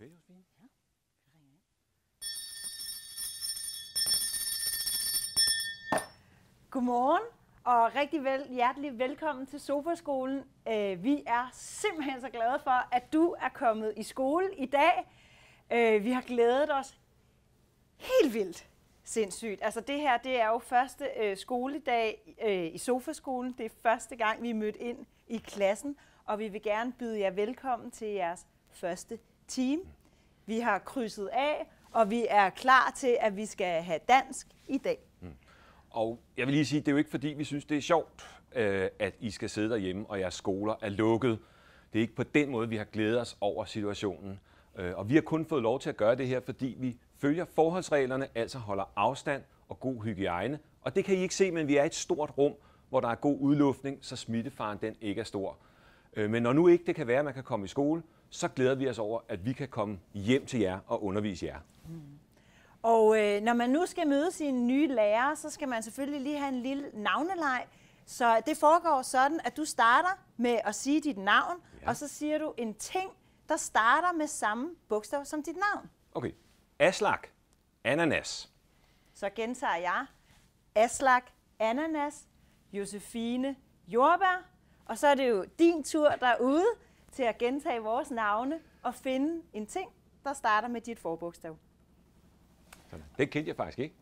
Okay, Josefine. Ja, vi ringer ind. Godmorgen og rigtig vel, hjertelig velkommen til Sofaskolen. Øh, vi er simpelthen så glade for, at du er kommet i skole i dag. Øh, vi har glædet os helt vildt sindssygt. Altså det her, det er jo første øh, skoledag øh, i Sofaskolen. Det er første gang, vi er mødt ind i klassen, og vi vil gerne byde jer velkommen til jeres første team. Vi har krydset af, og vi er klar til, at vi skal have dansk i dag. Mm. Og jeg vil lige sige, det er jo ikke fordi, vi synes, det er sjovt, øh, at I skal sidde derhjemme, og jeres skoler er lukket. Det er ikke på den måde, vi har glædet os over situationen. Øh, Og vi har kun fået lov til at gøre det her, fordi vi følger forholdsreglerne, altså holder afstand og god hygiejne. Og det kan I ikke se, men vi er i et stort rum, hvor der er god udluftning, så smittefaren den ikke er stor. Øh, Men når nu ikke det kan være, at man kan komme i skole, så glæder vi os over, at vi kan komme hjem til jer og undervise jer. Og øh, når man nu skal møde sine nye lærere, så skal man selvfølgelig lige have en lille navneleg. Så det foregår sådan, at du starter med at sige dit navn, ja. og så siger du en ting, der starter med samme bogstav som dit navn. Okay. Aslak. Ananas. Så gentager jeg. Aslak, ananas, Josefine, jordbær. Og så er det jo din tur derude til at gentage vores navne og finde en ting, der starter med dit forbogstav. Det kendte jeg faktisk ikke.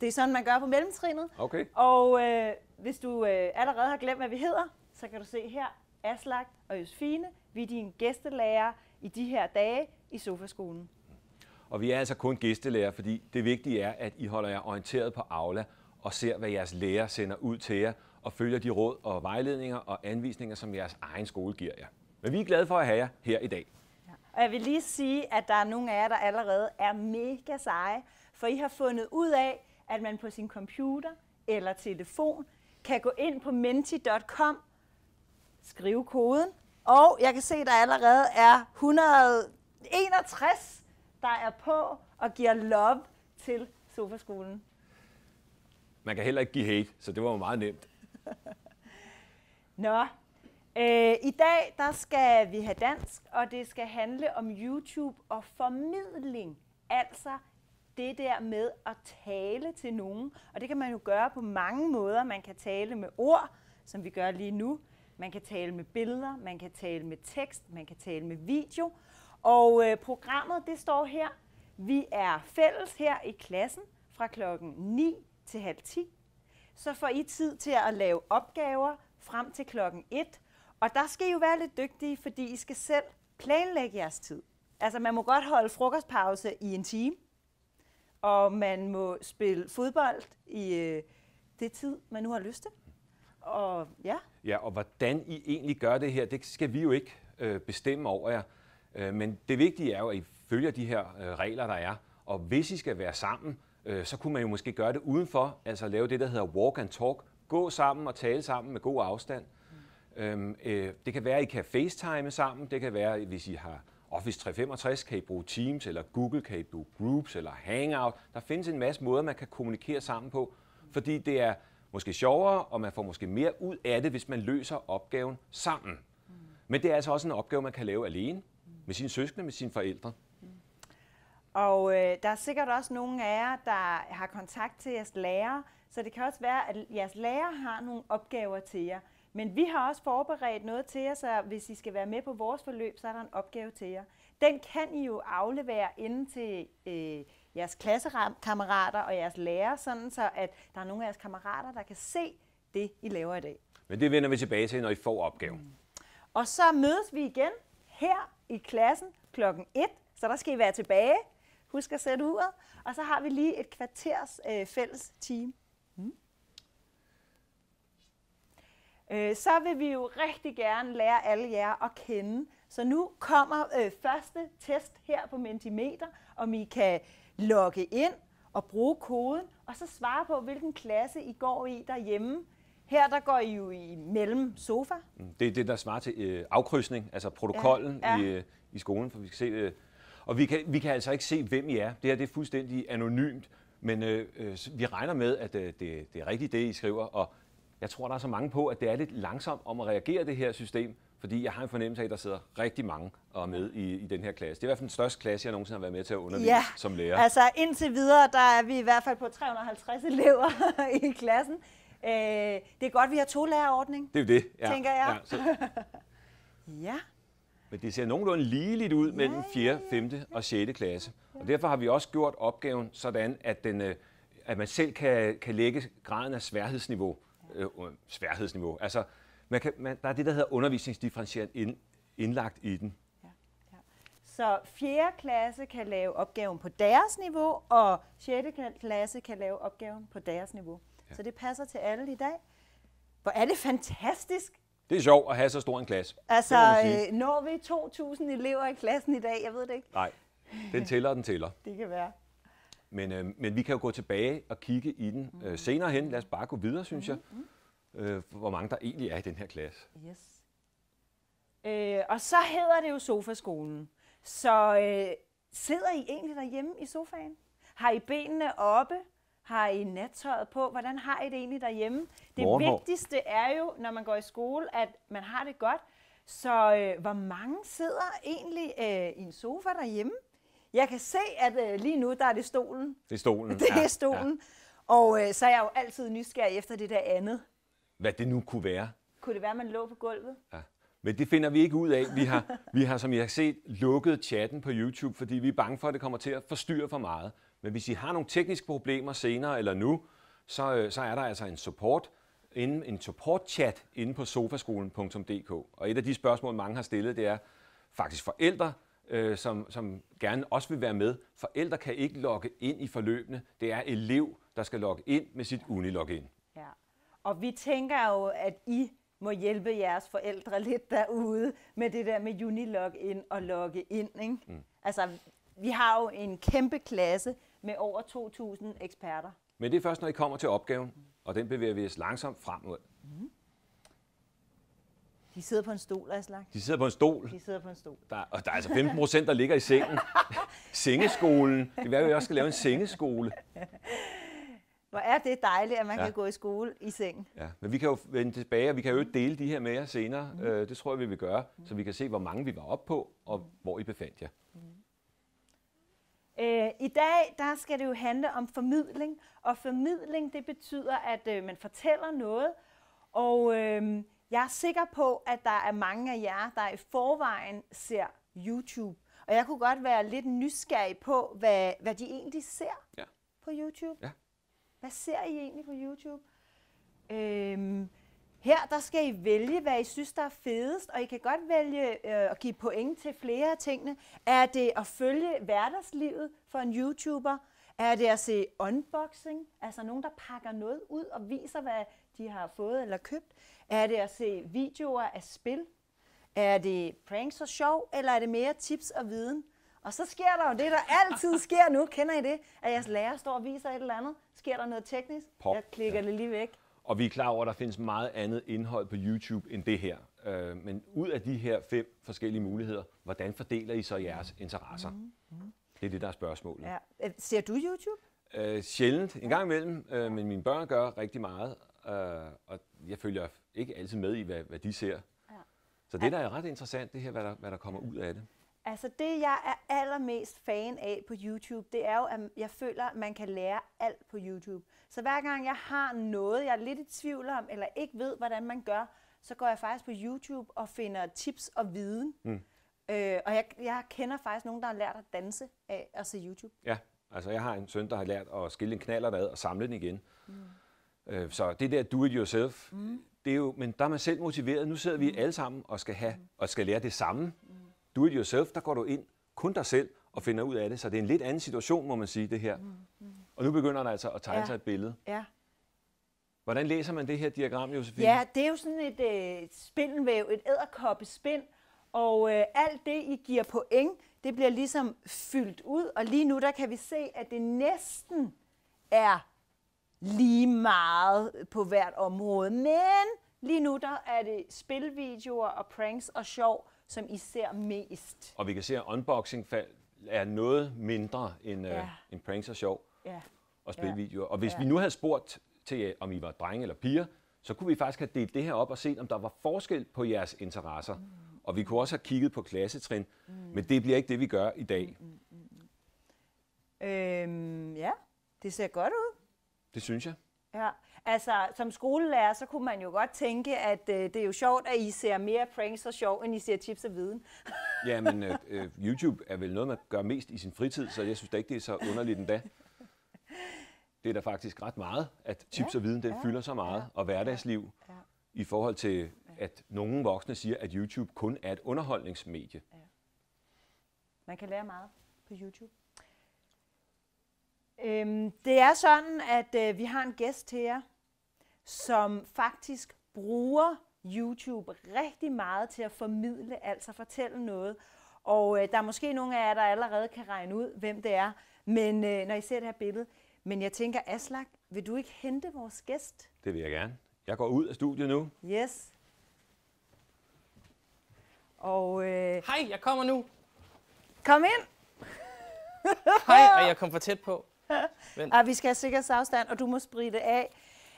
Det er sådan, man gør på mellemtrinnet. Okay. Og øh, hvis du øh, allerede har glemt, hvad vi hedder, så kan du se her, Aslak og Josefine, vi er dine gæstelærer i de her dage i Sofaskolen. Og vi er altså kun gæstelærer, fordi det vigtige er, at I holder jer orienteret på Aula og ser, hvad jeres lærer sender ud til jer, og følger de råd og vejledninger og anvisninger, som jeres egen skole giver jer. Men vi er glade for at have jer her i dag. Og jeg vil lige sige, at der er nogle af jer, der allerede er mega seje, for I har fundet ud af, at man på sin computer eller telefon kan gå ind på menti.com, skrive koden, og jeg kan se, at der allerede er 161, der er på og giver love til Sofaskolen. Man kan heller ikke give hate, så det var jo meget nemt. Nå, øh, i dag der skal vi have dansk, og det skal handle om YouTube og formidling. Altså det der med at tale til nogen. Og det kan man jo gøre på mange måder. Man kan tale med ord, som vi gør lige nu. Man kan tale med billeder, man kan tale med tekst, man kan tale med video. Og øh, programmet, det står her. Vi er fælles her i klassen fra klokken 9 til halv 10 så får I tid til at lave opgaver frem til klokken 1. Og der skal I jo være lidt dygtige, fordi I skal selv planlægge jeres tid. Altså man må godt holde frokostpause i en time, og man må spille fodbold i øh, det tid, man nu har lyst til. Og ja, Ja, og hvordan I egentlig gør det her, det skal vi jo ikke øh, bestemme over jer. Øh, men det vigtige er jo, at I følger de her øh, regler, der er. Og hvis I skal være sammen, øh, så kunne man jo måske gøre det udenfor, altså lave det, der hedder walk and talk. Gå sammen og tale sammen med god afstand. Mm. Øhm, øh, det kan være, at I kan facetime sammen. Det kan være, hvis I har Office 365, kan I bruge Teams, eller Google, kan I bruge Groups, eller Hangout. Der findes en masse måder, man kan kommunikere sammen på, fordi det er måske sjovere, og man får måske mere ud af det, hvis man løser opgaven sammen. Men det er altså også en opgave, man kan lave alene, med sine søskende, med sine forældre. Og øh, der er sikkert også nogle af jer, der har kontakt til jeres lærer, så det kan også være, at jeres lærer har nogle opgaver til jer. Men vi har også forberedt noget til jer, så hvis I skal være med på vores forløb, så er der en opgave til jer. Den kan I jo aflevere inden til øh, jeres klassekammerater og jeres lærer, sådan så at der er nogle af jeres kammerater, der kan se det, I laver i dag. Men det vender vi tilbage til, når I får opgaven. Og så mødes vi igen her i klassen klokken 1, så der skal I være tilbage. Husk at sætte uret. Og så har vi lige et kvarters øh, fælles team. Mm. Øh, så vil vi jo rigtig gerne lære alle jer at kende. Så nu kommer øh, første test her på Mentimeter, om I kan logge ind og bruge koden, og så svare på, hvilken klasse I går i derhjemme. Her der går I jo i mellem sofa, Det er det, der svarer til øh, afkrydsning, altså protokollen Ja, ja. I, øh, i skolen, for vi kan se det. Og vi kan, vi kan altså ikke se, hvem I er. Det her det er fuldstændig anonymt, men øh, øh, vi regner med, at øh, det, det er rigtigt det, I skriver. Og jeg tror, der er så mange på, at det er lidt langsomt om at reagere det her system, Fordi jeg har en fornemmelse af, at der sidder rigtig mange og er med i, i den her klasse. Det er i hvert fald den største klasse, jeg nogensinde har været med til at undervise Ja, som lærer. Altså indtil videre, der er vi i hvert fald på 350 elever i klassen. Øh, det er godt, vi har to lærerordning. Det er jo det, ja. tænker jeg. Ja, så, Ja. Men det ser nogenlunde ligeligt ud mellem ja, 4., 5. og 6. klasse. Og derfor har vi også gjort opgaven sådan, at, den, øh, at man selv kan, kan lægge graden af sværhedsniveau. Øh, sværhedsniveau. Altså, man kan, man, der er det, der hedder undervisningsdifferentieret ind, indlagt i den. Så 4. klasse kan lave opgaven på deres niveau, og 6. klasse kan lave opgaven på deres niveau. Ja. Så det passer til alle i dag. Hvor er det fantastisk! Det er sjovt at have så stor en klasse. Altså, øh, når vi 2.000 elever i klassen i dag? Jeg ved det ikke. Nej, den tæller, den tæller. Det kan være. Men, øh, men vi kan jo gå tilbage og kigge i den øh, senere hen. Lad os bare gå videre, synes jeg. Øh, hvor mange der egentlig er i den her klasse. Yes. Øh, og så hedder det jo sofaskolen. Så øh, sidder I egentlig derhjemme i sofaen? Har I benene oppe? Har I nattøjet på? Hvordan har I det egentlig derhjemme? Det Morgenhår. vigtigste er jo, når man går i skole, at man har det godt. Så øh, hvor mange sidder egentlig øh, i en sofa derhjemme? Jeg kan se, at øh, lige nu, der er det stolen. Det er stolen. Det Ja, er stolen. Og øh, så er jeg jo altid nysgerrig efter det der andet. Hvad det nu kunne være. Kunne det være, at man lå på gulvet? Ja. Men det finder vi ikke ud af. Vi har, vi har, som I har set, lukket chatten på YouTube, fordi vi er bange for, at det kommer til at forstyrre for meget. Men hvis I har nogle tekniske problemer senere eller nu, så, øh, så er der altså en support, inde, en support-chat inde på sofaskolen.dk. Og et af de spørgsmål, mange har stillet, det er faktisk forældre, øh, som, som gerne også vil være med. Forældre kan ikke logge ind i forløbene. Det er elev, der skal logge ind med sit uni-login. Ja. Og vi tænker jo, at I må hjælpe jeres forældre lidt derude med det der med Unilog-in og logge ind. Ikke? Mm. Altså, vi har jo en kæmpe klasse med over 2.000 eksperter. Men det er først, når I kommer til opgaven, og den bevæger vi os langsomt frem mod. De sidder på en stol, Aslak. De sidder på en stol, De sidder på en stol. der, og der er altså 15 procent, der ligger i sengen. Sengeskolen. Det er, at vi også skal lave en sengeskole. Hvor er det dejligt, at man Ja. kan gå i skole i sengen. Ja, men vi kan jo vende tilbage, og vi kan jo dele de her med jer senere. Mm. Det tror jeg, vi vil gøre, så vi kan se, hvor mange vi var op på, og hvor I befandt jer. Øh, I dag der skal det jo handle om formidling, og formidling det betyder, at øh, man fortæller noget, og øh, jeg er sikker på, at der er mange af jer, der i forvejen ser YouTube. Og jeg kunne godt være lidt nysgerrig på, hvad, hvad de egentlig ser Ja. på YouTube. Ja. Hvad ser I egentlig på YouTube? Øhm, her der skal I vælge, hvad I synes, der er fedest, og I kan godt vælge øh, at give point til flere af tingene. Er det at følge hverdagslivet for en YouTuber? Er det at se unboxing, altså nogen, der pakker noget ud og viser, hvad de har fået eller købt? Er det at se videoer af spil? Er det pranks og sjov, eller er det mere tips og viden? Og så sker der jo det, der altid sker nu. Kender I det? At jeres lærer står og viser et eller andet. Sker der noget teknisk? Pop. Jeg klikker det lige væk. Og vi er klar over, at der findes meget andet indhold på YouTube end det her. Øh, men ud af de her fem forskellige muligheder, hvordan fordeler I så jeres interesser? Det er det, der er spørgsmålet. Ja. Øh, Ser du YouTube? Øh, sjældent, en gang imellem, øh, men mine børn gør rigtig meget, øh, og jeg følger ikke altid med i, hvad, hvad de ser. Ja. Så det, der er ret interessant, det her, hvad der, hvad der kommer ud af det. Altså det, jeg er allermest fan af på YouTube, det er jo, at jeg føler, at man kan lære alt på YouTube. Så hver gang jeg har noget, jeg er lidt i tvivl om, eller ikke ved, hvordan man gør, så går jeg faktisk på YouTube og finder tips og viden. Mm. Øh, og jeg, jeg kender faktisk nogen, der har lært at danse af at se YouTube. Ja, altså jeg har en søn, der har lært at skille en knaller ad og samle den igen. Mm. Øh, så det der do it yourself, mm. det er jo, men der er man selv motiveret. Nu sidder vi Mm. alle sammen og skal, have, og skal lære det samme. Do it yourself, der går du ind kun dig selv og finder ud af det. Så det er en lidt anden situation, må man sige, det her. Og nu begynder der altså at tegne Mm. Ja. sig et billede. Ja. Hvordan læser man det her diagram, Josefine? Ja, det er jo sådan et øh, spindelvæv, et æderkoppespind, og øh, alt det, I giver point, det bliver ligesom fyldt ud, og lige nu der kan vi se, at det næsten er lige meget på hvert område, men lige nu der er det spilvideoer og pranks og sjov, som I ser mest. Og vi kan se, at unboxing er noget mindre end, Ja. øh, end pranks og sjov Ja. og spilvideoer. Og hvis Ja. vi nu havde spurgt til, om I var drenge eller piger, så kunne vi faktisk have delt det her op og set, om der var forskel på jeres interesser. Mm. Og vi kunne også have kigget på klassetrin, mm. men det bliver ikke det, vi gør i dag. Mm, mm, mm. Øhm, ja, det ser godt ud. Det synes jeg. Ja, altså som skolelærer, så kunne man jo godt tænke, at øh, det er jo sjovt, at I ser mere pranks og sjov, end I ser chips og viden. ja, men øh, øh, YouTube er vel noget, man gør mest i sin fritid, så jeg synes da ikke, det er så underligt endda. Det er da faktisk ret meget, at chips ja, og viden den ja, fylder så meget, ja, og hverdagsliv, ja. i forhold til, at nogle voksne siger, at YouTube kun er et underholdningsmedie. Ja. Man kan lære meget på YouTube. Øhm, det er sådan, at øh, vi har en gæst her, som faktisk bruger YouTube rigtig meget til at formidle, altså fortælle noget. Og øh, der er måske nogle af jer, der allerede kan regne ud, hvem det er, men øh, når I ser det her billede. Men jeg tænker, Aslak, vil du ikke hente vores gæst? Det vil jeg gerne. Jeg går ud af studiet nu. Yes. Og, øh, Hej, jeg kommer nu. Kom ind. Hej, og jeg kom for tæt på. Vent. Ah, vi skal have sikkerhedsafstand, og du må spritte af.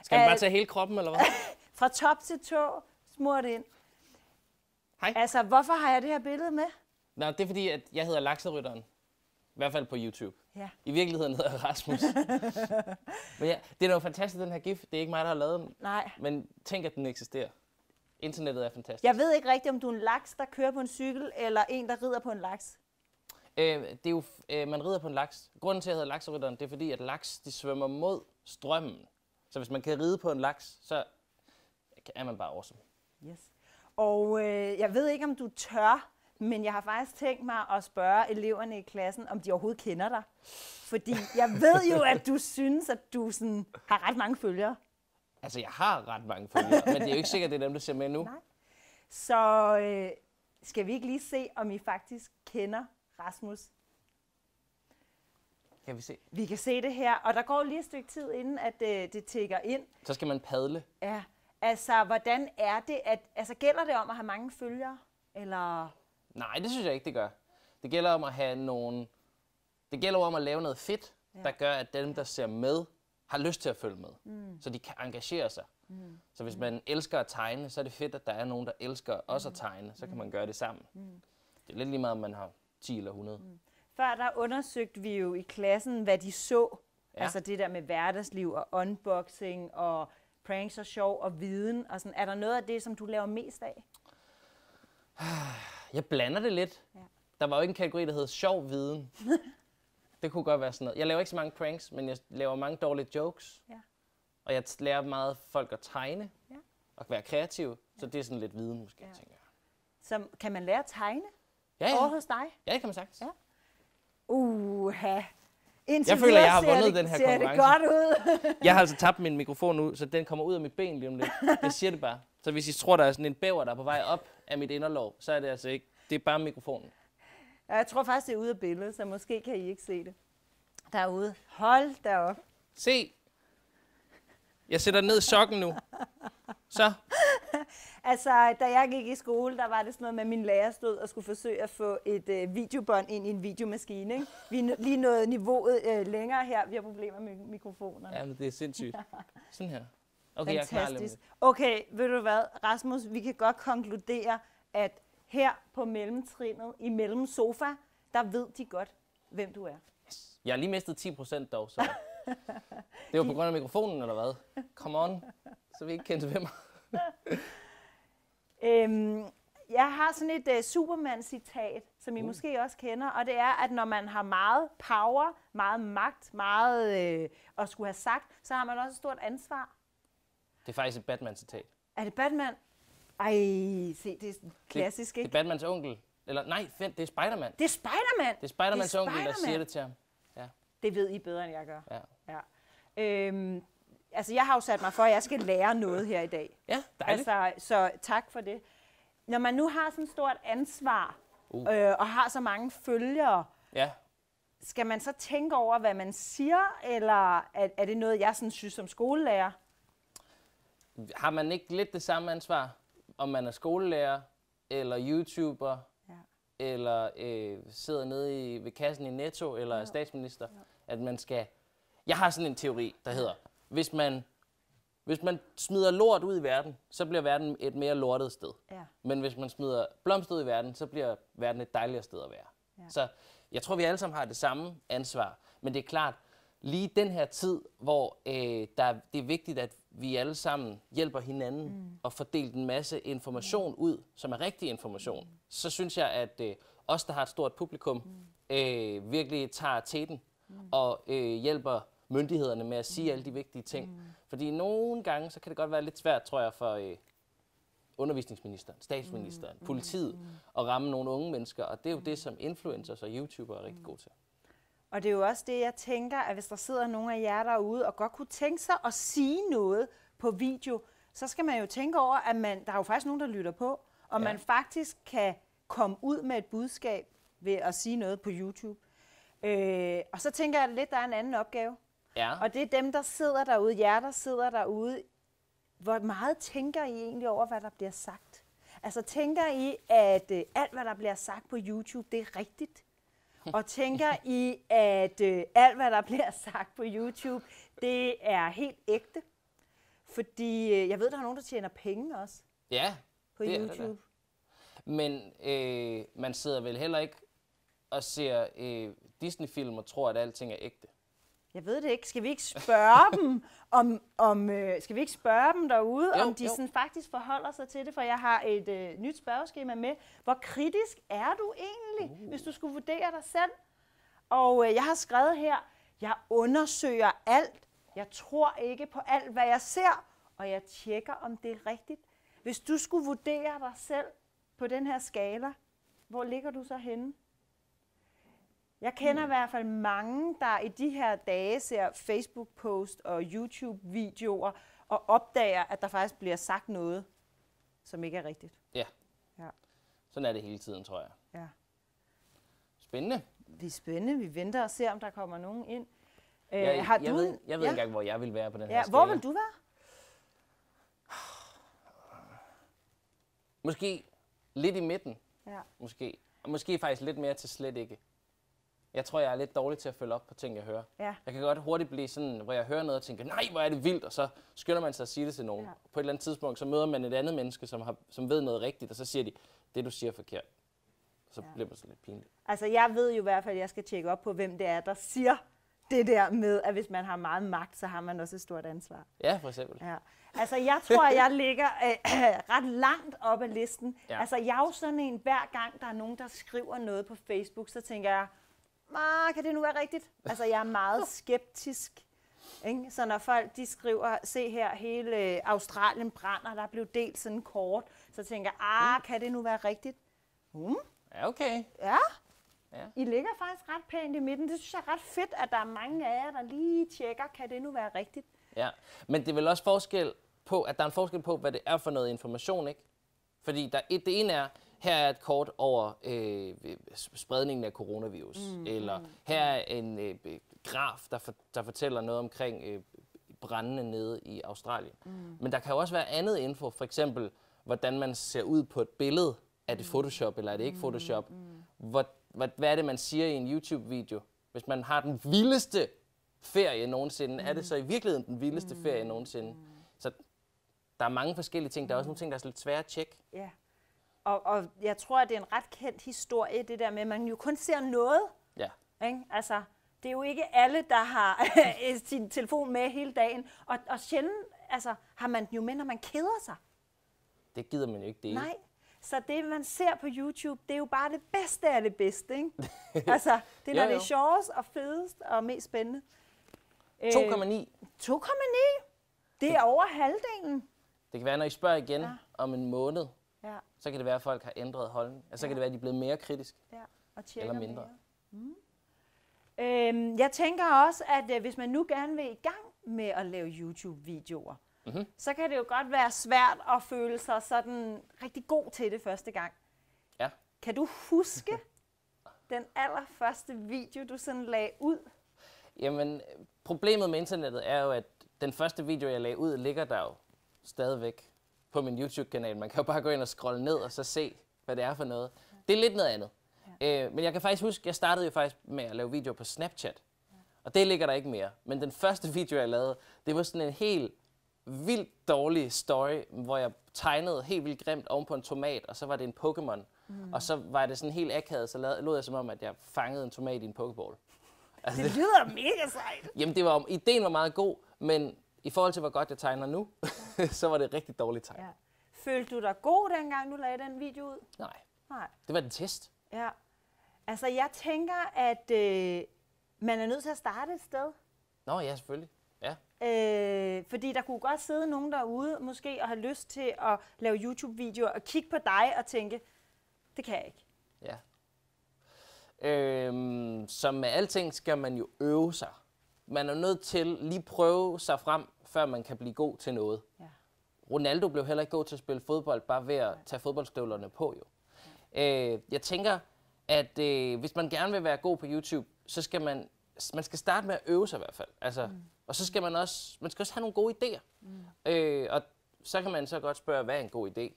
Skal man bare tage hele kroppen, eller hvad? Fra top til tå, smurt ind. Hej. Altså, hvorfor har jeg det her billede med? Nå, det er fordi, at jeg hedder Lakserytteren. I hvert fald på YouTube. Ja. I virkeligheden hedder jeg Rasmus. men ja, det er jo fantastisk, den her gif. Det er ikke mig, der har lavet den. Nej. Men tænk, at den eksisterer. Internettet er fantastisk. Jeg ved ikke rigtigt, om du er en laks, der kører på en cykel, eller en, der rider på en laks. Øh, det er jo, øh, man rider på en laks. Grunden til, at jeg hedder lakserytteren, det er fordi, at laks de svømmer mod strømmen. Så hvis man kan ride på en laks, så er man bare awesome. Yes. Og øh, jeg ved ikke, om du tør, men jeg har faktisk tænkt mig at spørge eleverne i klassen, om de overhovedet kender dig. Fordi jeg ved jo, at du synes, at du sådan, har ret mange følgere. Altså, jeg har ret mange følgere, men det er jo ikke sikkert, at det er dem, der ser med nu. Nej. Så øh, skal vi ikke lige se, om I faktisk kender Rasmus. Kan vi se? Vi kan se det her, og der går lige et stykke tid, inden at det, øh, det tækker ind. Så skal man padle. Ja, altså hvordan er det, at, altså gælder det om at have mange følgere, eller? Nej, det synes jeg ikke, det gør. Det gælder om at have nogle, det gælder om at lave noget fedt, ja. der gør, at dem, der ser med, har lyst til at følge med. Mm. Så de kan engagere sig. Mm. Så hvis man elsker at tegne, så er det fedt, at der er nogen, der elsker også at tegne. Så kan man gøre det sammen. Mm. Det er lidt lige meget, om man har 10 eller 100. Mm. Før der undersøgte vi jo i klassen, hvad de så. Ja. Altså det der med hverdagsliv og unboxing og pranks og sjov og viden. Og sådan. Er der noget af det, som du laver mest af? Jeg blander det lidt. Ja. Der var jo ikke en kategori, der hed sjov viden. det kunne godt være sådan noget. Jeg laver ikke så mange pranks, men jeg laver mange dårlige jokes. Ja. Og jeg lærer meget folk at tegne ja. og være kreativ. Så det er sådan lidt viden måske, ja. tænker jeg. Så kan man lære at tegne? Ja, ja. Over hos dig? Ja, det kan man sagtens. Ja. Uha. Indtil jeg føler, jeg har vundet det, den her ser konkurrence. det godt ud. jeg har altså tabt min mikrofon nu, så den kommer ud af mit ben lige om lidt. Jeg siger det bare. Så hvis I tror, der er sådan en bæver, der er på vej op af mit inderlov, så er det altså ikke. Det er bare mikrofonen. Jeg tror faktisk, det er ude af billedet, så måske kan I ikke se det. Derude. Hold derop. Se. Jeg sætter ned sokken nu. Så. Altså, da jeg gik i skole, der var det sådan noget med, at min lærer stod og skulle forsøge at få et øh, videobånd ind i en videomaskine. Ikke? Vi er lige nået niveauet øh, længere her. Vi har problemer med mikrofonerne. Ja, men det er sindssygt. Sådan her. Okay, Fantastisk. Jeg er Okay, ved du hvad, Rasmus, vi kan godt konkludere, at her på mellemtrinnet, i mellem sofa, der ved de godt, hvem du er. Yes. Jeg har lige mistet 10 procent dog, så det var på grund af mikrofonen, eller hvad? Come on, så vi ikke kendte hvem. Øhm, jeg har sådan et uh, Superman-citat, som I uh. måske også kender, og det er, at når man har meget power, meget magt, meget øh, at skulle have sagt, så har man også et stort ansvar. Det er faktisk et Batman-citat. Er det Batman? Ej, se, det er klassisk, det, ikke? Det er Batmans onkel. Eller nej, vent, det er Spider-Man. Det er Spider-Man? Det er Spider-Mans onkel, Spider der siger det til ham. Ja. Det ved I bedre, end jeg gør. Ja. ja. Øhm, altså, jeg har jo sat mig for, at jeg skal lære noget her i dag. Ja, dejligt. Altså, så tak for det. Når man nu har sådan et stort ansvar, uh. øh, og har så mange følgere, ja. skal man så tænke over, hvad man siger, eller er, er det noget, jeg sådan synes som skolelærer? Har man ikke lidt det samme ansvar, om man er skolelærer, eller YouTuber, ja. eller øh, sidder nede i, ved kassen i Netto, eller ja. er statsminister, ja. at man skal... Jeg har sådan en teori, der hedder, hvis man Hvis man smider lort ud i verden, så bliver verden et mere lortet sted. Ja. Men hvis man smider blomster ud i verden, så bliver verden et dejligere sted at være. Ja. Så jeg tror, vi alle sammen har det samme ansvar. Men det er klart, lige den her tid, hvor øh, der, det er vigtigt, at vi alle sammen hjælper hinanden mm. og får delt en masse information ud, som er rigtig information, mm. så synes jeg, at øh, os, der har et stort publikum, mm. øh, virkelig tager teten mm. og øh, hjælper myndighederne med at sige mm. alle de vigtige ting. Mm. Fordi nogle gange, så kan det godt være lidt svært, tror jeg, for øh, undervisningsministeren, statsministeren, mm. politiet, mm. at ramme nogle unge mennesker. Og det er jo det, som influencers og YouTubere er rigtig gode til. Og det er jo også det, jeg tænker, at hvis der sidder nogle af jer derude og godt kunne tænke sig at sige noget på video, så skal man jo tænke over, at man, der er jo faktisk nogen, der lytter på, og ja. man faktisk kan komme ud med et budskab ved at sige noget på YouTube. Øh, og så tænker jeg lidt, der er en anden opgave. Ja. Og det er dem, der sidder derude, jer, der sidder derude. Hvor meget tænker I egentlig over, hvad der bliver sagt? Altså tænker I, at øh, alt, hvad der bliver sagt på YouTube, det er rigtigt? Og tænker I, at øh, alt, hvad der bliver sagt på YouTube, det er helt ægte? Fordi øh, jeg ved, der er nogen, der tjener penge også Ja, på det er YouTube. det da. Men øh, man sidder vel heller ikke og ser øh, Disney-film og tror, at alting er ægte. Jeg ved det ikke. Skal vi ikke spørge dem, om, om øh, skal vi ikke spørge dem derude, Jo, om de jo. sådan faktisk forholder sig til det? For jeg har et øh, nyt spørgeskema med. Hvor kritisk er du egentlig, uh. hvis du skulle vurdere dig selv? Og øh, jeg har skrevet her, jeg undersøger alt. Jeg tror ikke på alt, hvad jeg ser, og jeg tjekker, om det er rigtigt. Hvis du skulle vurdere dig selv på den her skala, hvor ligger du så henne? Jeg kender i hvert fald mange, der i de her dage ser Facebook-post og YouTube-videoer og opdager, at der faktisk bliver sagt noget, som ikke er rigtigt. Ja, Ja. sådan er det hele tiden, tror jeg. ja. Spændende. Det er spændende. Vi venter og ser, om der kommer nogen ind. Øh, Jeg, har jeg du ved, jeg ved ja. ikke engang, hvor jeg vil være på den her Ja, skala. hvor vil du være? Måske lidt i midten, Ja. måske. Og måske faktisk lidt mere til slet ikke. Jeg tror, jeg er lidt dårlig til at følge op på ting, jeg hører. Ja. Jeg kan godt hurtigt blive sådan, hvor jeg hører noget og tænker, nej, hvor er det vildt, og så skynder man sig at sige det til nogen. Ja. På et eller andet tidspunkt, så møder man et andet menneske, som, har, som ved noget rigtigt, og så siger de, det du siger er forkert. Så Ja. bliver man så lidt pinligt. Altså, jeg ved jo i hvert fald, at jeg skal tjekke op på, hvem det er, der siger det der med, at hvis man har meget magt, så har man også et stort ansvar. Ja, for eksempel. Ja. Altså, jeg tror, jeg ligger øh, ret langt op ad listen. Ja. Altså, jeg er jo sådan en, hver gang der er nogen, der skriver noget på Facebook, så tænker jeg, "Ah, kan det nu være rigtigt? Altså, jeg er meget skeptisk. Ikke? Så når folk de skriver, se her, hele øh, Australien brænder, der blev delt sådan kort, så tænker jeg, ah, kan det nu være rigtigt? Mm, Ja, okay. ja. Ja. I ligger faktisk ret pænt i midten. Det synes jeg er ret fedt, at der er mange af jer, der lige tjekker, kan det nu være rigtigt? Ja, men det er vel også forskel på, at der er en forskel på, hvad det er for noget information, ikke? Fordi der, et, det ene er, her er et kort over øh, spredningen af coronavirus, mm, eller her er en øh, graf, der, for, der fortæller noget omkring øh, brændende nede i Australien. Mm. Men der kan jo også være andet info, for eksempel, hvordan man ser ud på et billede. Er det Photoshop, eller er det ikke Photoshop? Mm. Hvor, hvad, hvad er det, man siger i en YouTube-video? Hvis man har den vildeste ferie nogensinde, mm. er det så i virkeligheden den vildeste mm. ferie nogensinde? Så der er mange forskellige ting. Der er også nogle ting, der er lidt svære at tjekke. Ja. Og, og jeg tror, at det er en ret kendt historie, det der med, at man jo kun ser noget. Ja. Ikke? Altså, det er jo ikke alle, der har sin telefon med hele dagen. Og, og sjældent altså, har man den jo med, når man keder sig. Det gider man jo ikke dele. Nej. Så det, man ser på YouTube, det er jo bare det bedste af det bedste. Ikke? altså, det er, når Jo, det er jo. sjovest og fedest og mest spændende. Øh, 2,9. 2,9. Det er over halvdelen. Det kan være, når I spørger igen ja. om en måned, Ja, så kan det være, at folk har ændret holdning. Altså, så kan det være, at de er blevet mere kritiske. ja. Og Eller mindre. Mere. Mm. Øhm, jeg tænker også, at øh, hvis man nu gerne vil i gang med at lave YouTube-videoer, Mhm. så kan det jo godt være svært at føle sig sådan rigtig god til det første gang. Ja. Kan du huske den allerførste video, du sådan lagde ud? Jamen, problemet med internettet er jo, at den første video, jeg lagde ud, ligger der jo stadigvæk på min YouTube-kanal. Man kan jo bare gå ind og scrolle ned og så se, hvad det er for noget. Det er lidt noget andet. Ja. Øh, men jeg kan faktisk huske, jeg startede jo faktisk med at lave videoer på Snapchat. Og det ligger der ikke mere. Men den første video, jeg lavede, det var sådan en helt vildt dårlig story, hvor jeg tegnede helt vildt grimt oven på en tomat, og så var det en Pokémon. Mm. Og så var det sådan helt akavet, så lavede, lød jeg som om, at jeg fangede en tomat i en Pokéball. Altså, det lyder mega sejt. Jamen, det var, ideen var meget god, men i forhold til, hvor godt jeg tegner nu, så var det rigtig dårligt tegn. Ja. Følte du dig god, dengang du lagde den video ud? Nej. Nej. Det var en test. Ja. Altså, jeg tænker, at øh, man er nødt til at starte et sted. Nå, ja, selvfølgelig. Ja. Øh, fordi der kunne godt sidde nogen derude, måske, og have lyst til at lave YouTube-videoer, og kigge på dig og tænke, det kan jeg ikke. Ja. Øhm, som med alting skal man jo øve sig. Man er nødt til lige prøve sig frem, før man kan blive god til noget. Ja. Ronaldo blev heller ikke god til at spille fodbold, bare ved at tage fodboldstøvlerne på jo. Ja. Øh, jeg tænker, at øh, hvis man gerne vil være god på YouTube, så skal man, man skal starte med at øve sig i hvert fald. Altså, mm. Og så skal man også, man skal også have nogle gode idéer. Mm. Øh, og så kan man så godt spørge, hvad er en god idé?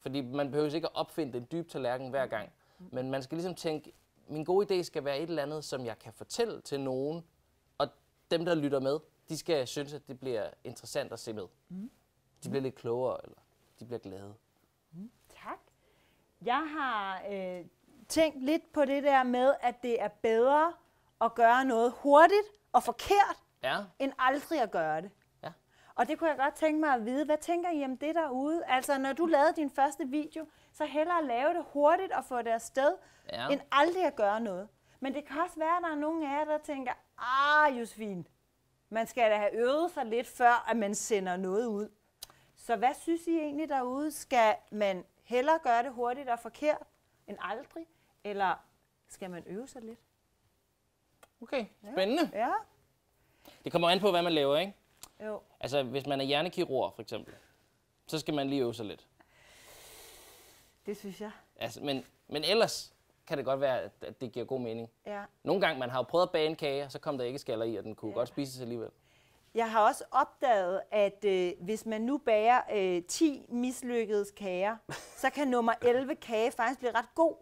Fordi man behøver ikke at opfinde den dybe tallerken hver gang. Mm. Men man skal ligesom tænke, min gode idé skal være et eller andet, som jeg kan fortælle til nogen, og dem, der lytter med, de skal synes, at det bliver interessant at se med. Mm. De bliver lidt klogere, eller de bliver glade. Mm. Tak. Jeg har øh, tænkt lidt på det der med, at det er bedre at gøre noget hurtigt og forkert, ja. end aldrig at gøre det. Ja. Og det kunne jeg godt tænke mig at vide. Hvad tænker I om det derude? Altså, når du lavede din første video, så hellere lave det hurtigt og få det afsted, ja. end aldrig at gøre noget. Men det kan også være, at der er nogen af jer, der tænker, ah, Josefine, man skal da have øvet sig lidt, før at man sender noget ud. Så hvad synes I egentlig derude? Skal man hellere gøre det hurtigt og forkert end aldrig? Eller skal man øve sig lidt? Okay, spændende. Ja. ja. Det kommer an på, hvad man laver, ikke? Jo. Altså, hvis man er hjernekirurg, for eksempel, så skal man lige øve sig lidt. Det synes jeg. Altså, men, men ellers kan det godt være, at det giver god mening. Ja. Nogle gange, man har jo prøvet at bage en kage, og så kom der ikke skaller i, og den kunne ja. godt spises alligevel. Jeg har også opdaget, at øh, hvis man nu bager øh, 10 mislykkede kager, så kan nummer 11 kage faktisk blive ret god.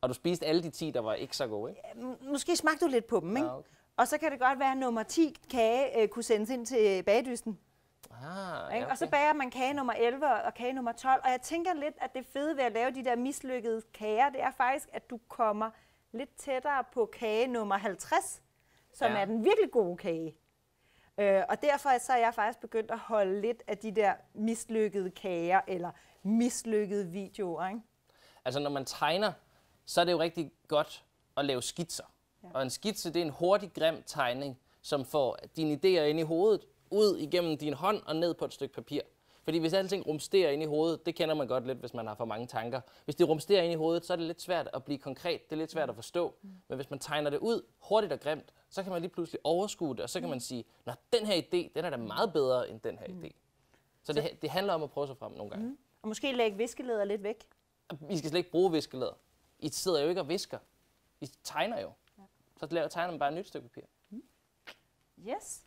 Og du spiste alle de 10, der var ikke så gode, ikke? Ja, måske smagte du lidt på dem, ikke? Ah, okay. Og så kan det godt være, at nummer 10 kage øh, kunne sendes ind til bagedysten. Ah, okay. Og så bager man kage nummer 11 og kage nummer 12. Og jeg tænker lidt, at det fede ved at lave de der mislykkede kager, det er faktisk, at du kommer lidt tættere på kage nummer 50, som ja. er den virkelig gode kage. Øh, og derfor så er jeg faktisk begyndt at holde lidt af de der mislykkede kager eller mislykkede videoer. Ikke? Altså når man tegner, så er det jo rigtig godt at lave skitser. Ja. Og en skitse, det er en hurtig, grim tegning, som får dine idéer ind i hovedet, ud igennem din hånd og ned på et stykke papir. Fordi hvis alting rumsterer ind i hovedet, det kender man godt lidt, hvis man har for mange tanker. Hvis det rumsterer ind i hovedet, så er det lidt svært at blive konkret. Det er lidt svært at forstå. Men hvis man tegner det ud hurtigt og grimt, så kan man lige pludselig overskue det, og så kan man sige, at den her idé, den er da meget bedre end den her idé. Så det, det handler om at prøve sig frem nogle gange. Mm. Og måske lægge viskeleder lidt væk. I skal slet ikke bruge viskeleder. I sidder jo ikke og visker. I tegner jo. Ja. Så tegner man bare et nyt stykke papir. Mm. Yes.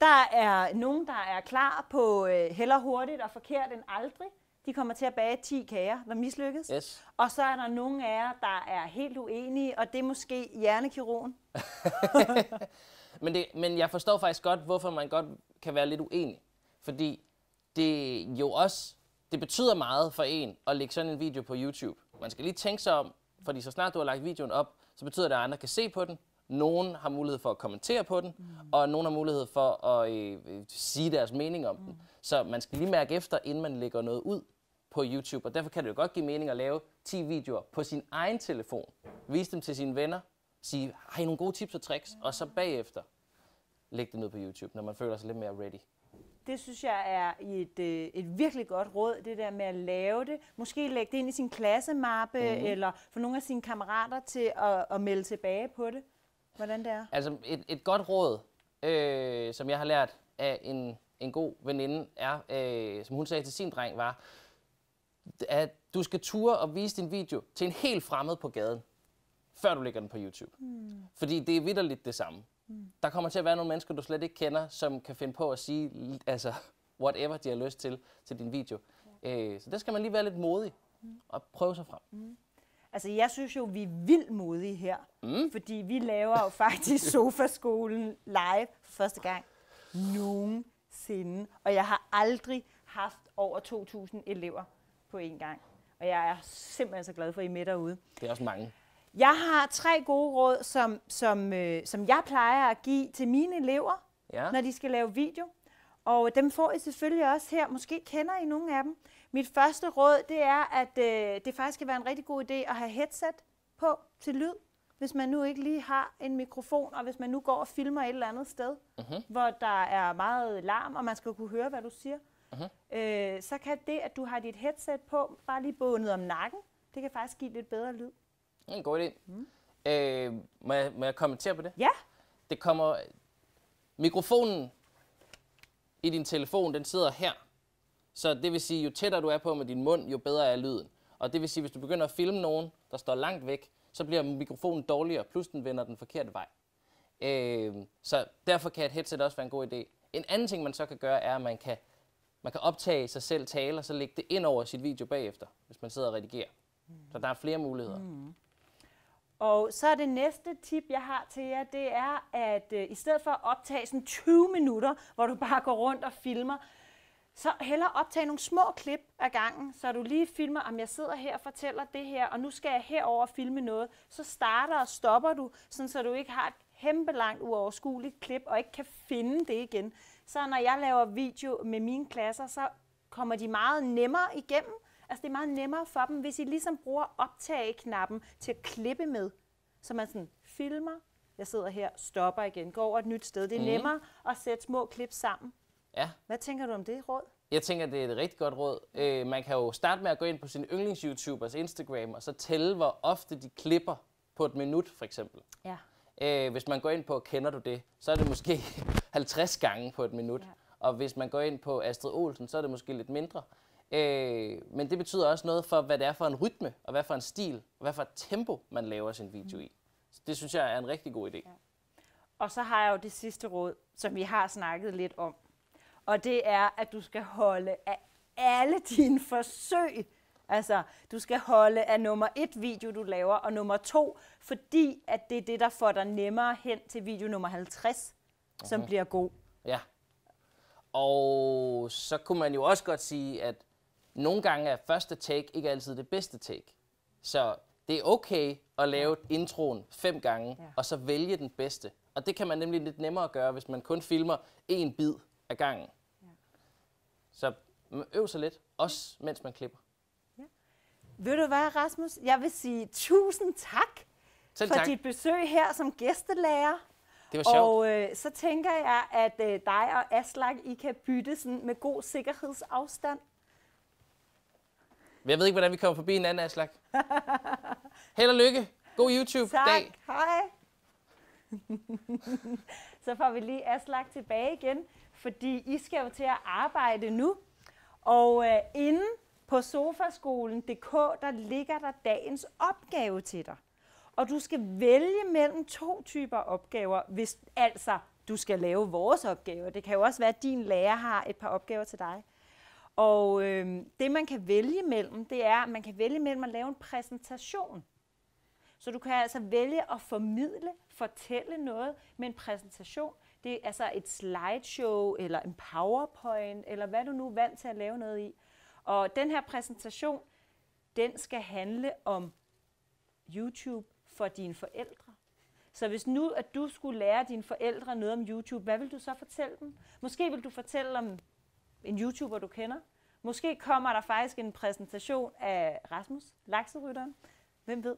Der er nogen, der er klar på øh, heller hurtigt og forkert end aldrig. De kommer til at bage 10 kager, der mislykkes. Yes. Og så er der nogen af jer, der er helt uenige, og det er måske hjernekirurgen. men, det, men jeg forstår faktisk godt, hvorfor man godt kan være lidt uenig. Fordi det jo også, det betyder meget for en at lægge sådan en video på YouTube. Man skal lige tænke sig om, fordi så snart du har lagt videoen op, så betyder det, at andre kan se på den, nogen har mulighed for at kommentere på den, mm. og nogen har mulighed for at øh, sige deres mening om mm. den. Så man skal lige mærke efter, inden man lægger noget ud på YouTube, og derfor kan det jo godt give mening at lave 10 videoer på sin egen telefon. Vise dem til sine venner, sige, har I nogle gode tips og tricks, og så bagefter lægge det ned på YouTube, når man føler sig lidt mere ready. Det synes jeg er et, øh, et virkelig godt råd, det der med at lave det. Måske lægge det ind i sin klassemappe, mm. eller få nogle af sine kammerater til at, at melde tilbage på det. Hvordan det er? Altså et, et godt råd, øh, som jeg har lært af en, en god veninde, er, øh, som hun sagde til sin dreng, var, at du skal ture og vise din video til en helt fremmed på gaden, før du lægger den på YouTube. Mm. Fordi det er vidderligt det samme. Mm. Der kommer til at være nogle mennesker, du slet ikke kender, som kan finde på at sige, altså, whatever de har lyst til, til din video. Ja. Øh, så der skal man lige være lidt modig mm. og prøve sig frem. Mm. Altså, jeg synes jo, vi er vildt modige her, mm. fordi vi laver jo faktisk Sofaskolen live for første gang nogensinde. Og jeg har aldrig haft over 2.000 elever på én gang. Og jeg er simpelthen så glad for, at I er med derude. Det er også mange. Jeg har tre gode råd, som, som, øh, som jeg plejer at give til mine elever, Ja. når de skal lave video. Og dem får I selvfølgelig også her. Måske kender I nogle af dem. Mit første råd, det er, at øh, det faktisk kan være en rigtig god idé at have headset på til lyd, hvis man nu ikke lige har en mikrofon, og hvis man nu går og filmer et eller andet sted, uh-huh. hvor der er meget larm, og man skal kunne høre, hvad du siger. Uh-huh. Øh, så kan det, at du har dit headset på, bare lige bundet om nakken, det kan faktisk give lidt bedre lyd. Det en god idé. Mm. Øh, må, jeg, må jeg kommentere på det? Ja, Det kommer... Mikrofonen i din telefon, den sidder her. Så det vil sige, jo tættere du er på med din mund, jo bedre er lyden. Og det vil sige, hvis du begynder at filme nogen, der står langt væk, så bliver mikrofonen dårligere, plus den vender den forkerte vej. Øh, så derfor kan et headset også være en god idé. En anden ting, man så kan gøre, er, at man kan, man kan optage sig selv tale, og så lægge det ind over sit video bagefter, hvis man sidder og redigerer. Så der er flere muligheder. Mm. Og så er det næste tip, jeg har til jer, det er, at øh, i stedet for at optage sådan 20 minutter, hvor du bare går rundt og filmer, så hellere optage nogle små klip af gangen, så du lige filmer, om jeg sidder her og fortæller det her, og nu skal jeg herover og filme noget. Så starter og stopper du, sådan så du ikke har et kæmpe langt uoverskueligt klip, og ikke kan finde det igen. Så når jeg laver video med mine klasser, så kommer de meget nemmere igennem. Altså det er meget nemmere for dem, hvis I ligesom bruger optageknappen til at klippe med. Så man sådan filmer, jeg sidder her, stopper igen, går over et nyt sted. Det er Mhm. nemmere at sætte små klip sammen. Ja, Hvad tænker du om det råd? Jeg tænker, det er et rigtig godt råd. Øh, man kan jo starte med at gå ind på sin yndlings-YouTubers Instagram, og så tælle, hvor ofte de klipper på et minut, for eksempel. Ja. Øh, hvis man går ind på, kender du det, så er det måske 50 gange på et minut. Ja. Og hvis man går ind på Astrid Olsen, så er det måske lidt mindre. Øh, men det betyder også noget for, hvad det er for en rytme, og hvad for en stil, og hvad for et tempo, man laver sin video i. Så det synes jeg er en rigtig god idé. Og så har jeg jo det sidste råd, som vi har snakket lidt om. Og det er, at du skal holde af alle dine forsøg. Altså, du skal holde af nummer et video, du laver, og nummer to, fordi at det er det, der får dig nemmere hen til video nummer 50, som bliver god. Ja. Og så kunne man jo også godt sige, at nogle gange er første take ikke altid det bedste take. Så det er okay at lave introen fem gange, Ja. ja. og så vælge den bedste. Og det kan man nemlig lidt nemmere gøre, hvis man kun filmer en bid ad gangen. Ja. Så man øver sig lidt, også mens man klipper. Ved du hvad, Rasmus? Jeg vil sige tusind tak Selv for tak. dit besøg her som gæstelærer. Det var sjovt. Og øh, så tænker jeg, at øh, dig og Aslak, I kan bytte sådan med god sikkerhedsafstand. Jeg ved ikke, hvordan vi kommer forbi en anden Aslak. Held og lykke. God YouTube-dag. Tak, hej. så får vi lige Aslak tilbage igen, fordi I skal jo til at arbejde nu. Og øh, inde på sofaskolen.dk, der ligger der dagens opgave til dig. Og du skal vælge mellem to typer opgaver, hvis altså du skal lave vores opgaver. Det kan jo også være, at din lærer har et par opgaver til dig. Og øh, det, man kan vælge mellem, det er, at man kan vælge mellem at lave en præsentation. Så du kan altså vælge at formidle, fortælle noget med en præsentation. Det er altså et slideshow, eller en powerpoint, eller hvad du nu er vant til at lave noget i. Og den her præsentation, den skal handle om YouTube for dine forældre. Så hvis nu, at du skulle lære dine forældre noget om YouTube, hvad vil du så fortælle dem? Måske vil du fortælle om en YouTuber, du kender. Måske kommer der faktisk en præsentation af Rasmus, lakserytteren. Hvem ved?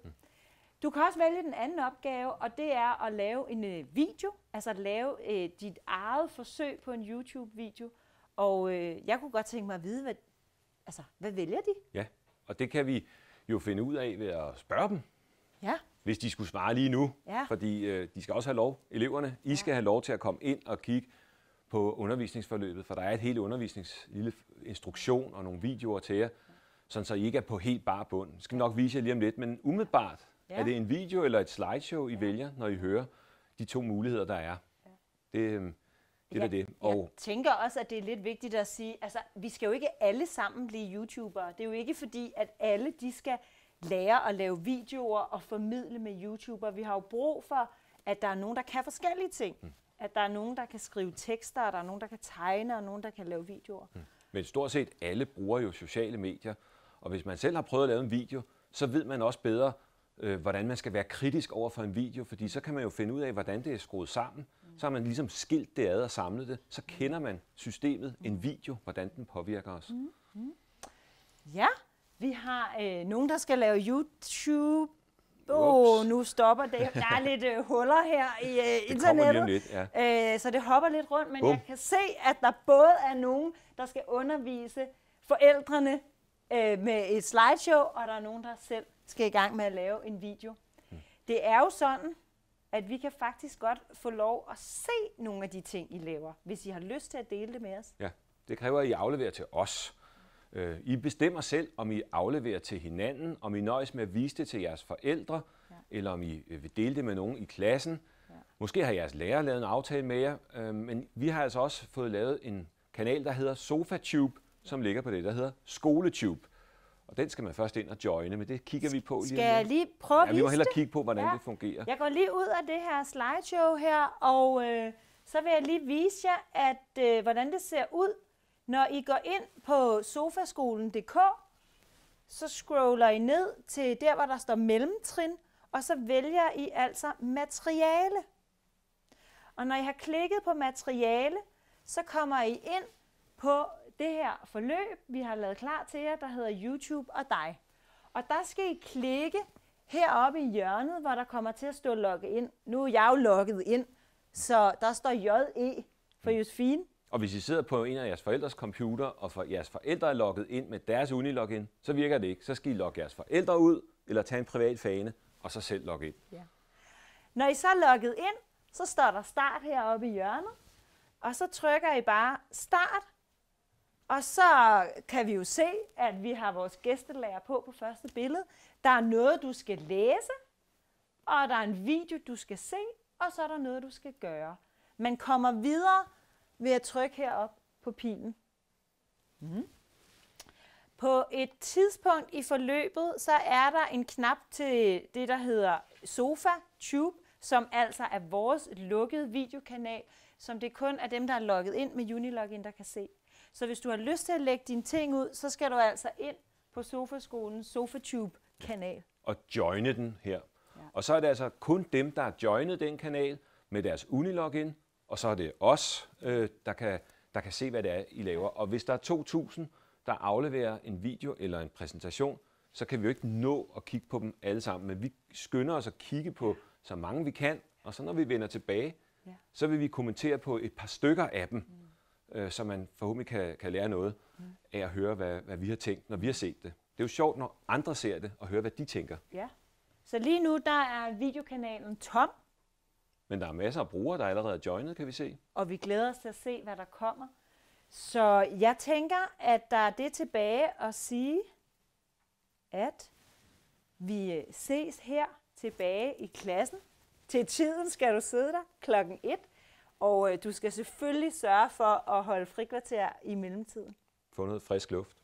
Du kan også vælge den anden opgave, og det er at lave en øh, video, altså at lave øh, dit eget forsøg på en YouTube-video. Og øh, jeg kunne godt tænke mig at vide, hvad, altså, hvad vælger de? Ja, og det kan vi jo finde ud af ved at spørge dem, Ja, hvis de skulle svare lige nu. Ja. Fordi øh, de skal også have lov, eleverne, I skal have lov til at komme ind og kigge på undervisningsforløbet, for der er et helt undervisnings lille instruktion og nogle videoer til jer, sådan så I ikke er på helt bare bund. Det skal vi nok vise jer lige om lidt, men umiddelbart, Ja. ja. er det en video eller et slideshow, I vælger, når I hører de to muligheder, der er. Det, øh, det er jeg, det. jeg Og tænker også, at det er lidt vigtigt at sige, altså vi skal jo ikke alle sammen blive YouTubere. Det er jo ikke fordi, at alle de skal lære at lave videoer og formidle med YouTuber. Vi har jo brug for, at der er nogen, der kan forskellige ting. At der er nogen, der kan skrive tekster, og der er nogen, der kan tegne, og nogen, der kan lave videoer. Mm. Men stort set alle bruger jo sociale medier, og hvis man selv har prøvet at lave en video, så ved man også bedre, øh, hvordan man skal være kritisk over for en video, fordi så kan man jo finde ud af, hvordan det er skruet sammen. Så har man ligesom skilt det ad og samlet det. Så kender man systemet, en video, hvordan den påvirker os. Ja, vi har øh, nogen, der skal lave YouTube. Åh, oh, nu stopper det. Der er lidt øh, huller her i øh, internettet. lidt, ja. Øh, så det hopper lidt rundt, men Bum. jeg kan se, at der både er nogen, der skal undervise forældrene øh, med et slideshow, og der er nogen, der selv skal i gang med at lave en video. Hmm. Det er jo sådan, at vi kan faktisk godt få lov at se nogle af de ting, I laver, hvis I har lyst til at dele det med os. Ja, det kræver, at I afleverer til os. Øh, I bestemmer selv, om I afleverer til hinanden, om I nøjes med at vise det til jeres forældre, ja. eller om I øh, vil dele det med nogen i klassen. Ja. Måske har jeres lærer lavet en aftale med jer, øh, men vi har altså også fået lavet en kanal, der hedder SofaTube, som ligger på det, der hedder SkoleTube. Og den skal man først ind og joine, men det kigger vi på lige Skal jeg lige prøve at Ja, vi må hellere det? kigge på, hvordan Ja. det fungerer. Jeg går lige ud af det her slideshow her, og øh, så vil jeg lige vise jer, at øh, hvordan det ser ud, når I går ind på sofaskolen.dk, så scroller I ned til der, hvor der står mellemtrin, og så vælger I altså materiale. Og når I har klikket på materiale, så kommer I ind på det her forløb, vi har lavet klar til jer, der hedder YouTube og dig. Og der skal I klikke heroppe i hjørnet, hvor der kommer til at stå logge ind. Nu er jeg jo logget ind, så der står JE for Josefine. Og hvis I sidder på en af jeres forældres computer, og for jeres forældre er logget ind med deres Unilogin, så virker det ikke. Så skal I logge jeres forældre ud, eller tage en privat fane, og så selv logge ind. Ja. Når I så er logget ind, så står der start heroppe i hjørnet, og så trykker I bare start, og så kan vi jo se, at vi har vores gæstelærer på på første billede. Der er noget, du skal læse, og der er en video, du skal se, og så er der noget, du skal gøre. Man kommer videre ved at trykke herop på pilen. Mm. På et tidspunkt i forløbet, så er der en knap til det, der hedder Sofa Tube, som altså er vores lukkede videokanal, som det kun er dem, der er logget ind med Unilogin, der kan se. Så hvis du har lyst til at lægge dine ting ud, så skal du altså ind på Sofaskolens SofaTube-kanal. Og joine den her. Ja. Og så er det altså kun dem, der har joinet den kanal med deres Unilogin, og så er det os, øh, der, kan, der kan se, hvad det er, I laver. Og hvis der er 2.000, der afleverer en video eller en præsentation, så kan vi jo ikke nå at kigge på dem alle sammen. Men vi skynder os at kigge på så mange vi kan, og så når vi vender tilbage, Ja. så vil vi kommentere på et par stykker af dem, mm. øh, så man forhåbentlig kan, kan lære noget mm. af at høre, hvad, hvad vi har tænkt, når vi har set det. Det er jo sjovt, når andre ser det, og høre, hvad de tænker. Ja. Så lige nu, der er videokanalen tom, Men der er masser af brugere, der allerede er joinet, kan vi se. og vi glæder os til at se, hvad der kommer. Så jeg tænker, at der er det tilbage at sige, at vi øh, ses her tilbage i klassen. Til tiden skal du sidde der klokken 1, og øh, du skal selvfølgelig sørge for at holde frikvarter i mellemtiden. Få noget frisk luft.